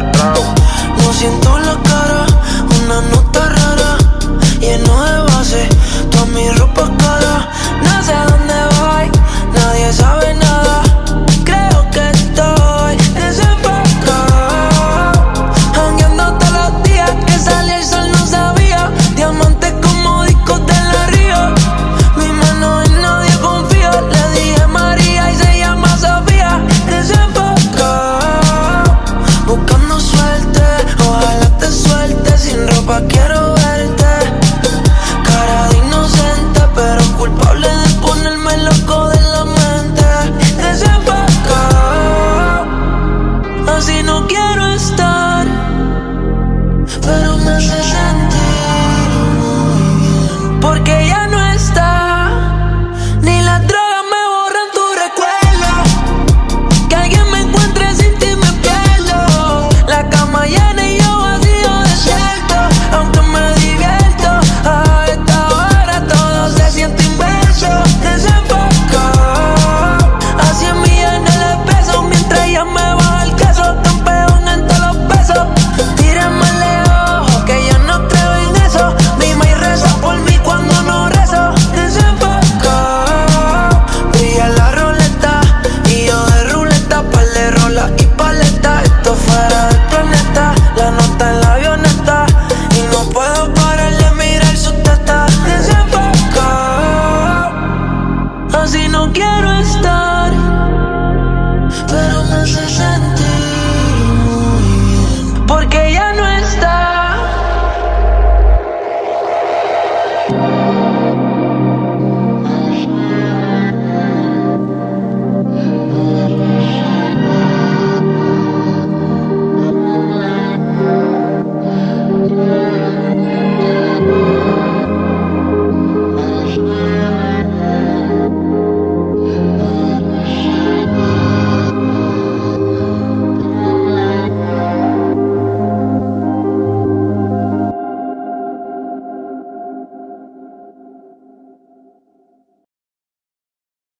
No siento la Na, na, na.